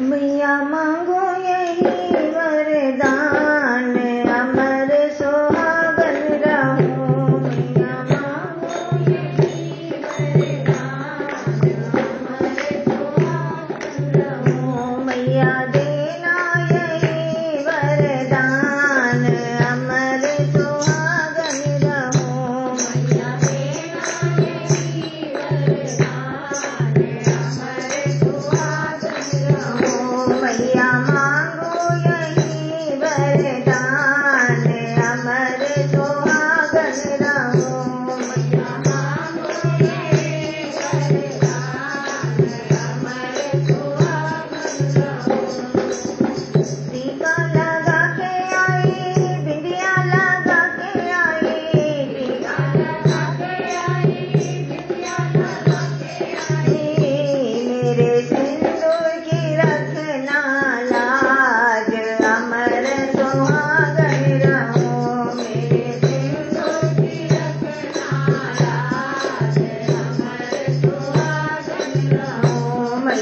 मैया मांगो यही वरदान।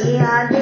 Obrigada.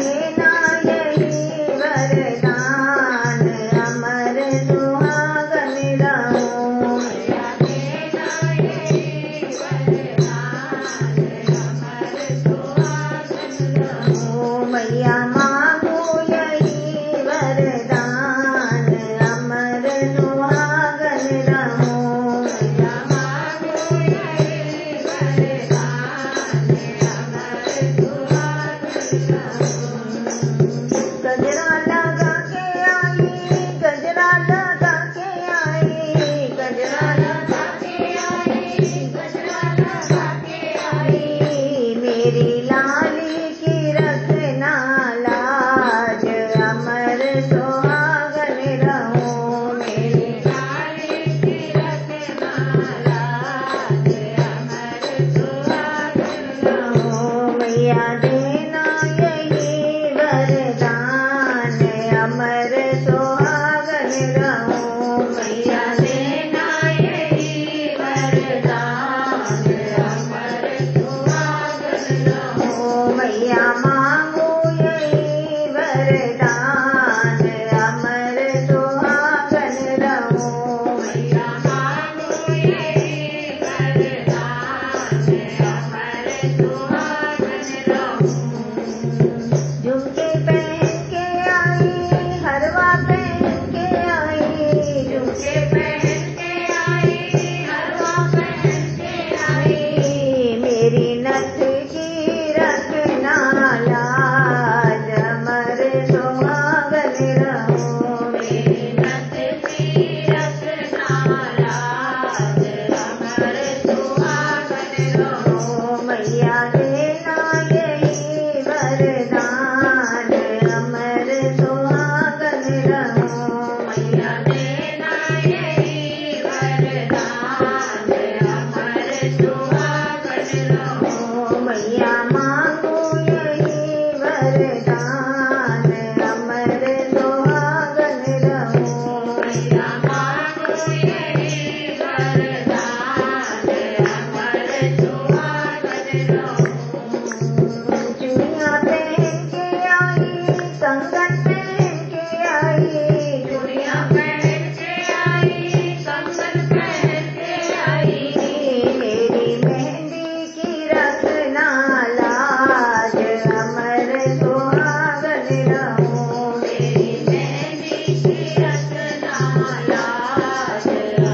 Shri Ram.